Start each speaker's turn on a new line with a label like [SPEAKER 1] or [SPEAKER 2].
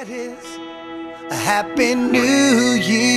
[SPEAKER 1] that is a happy new year.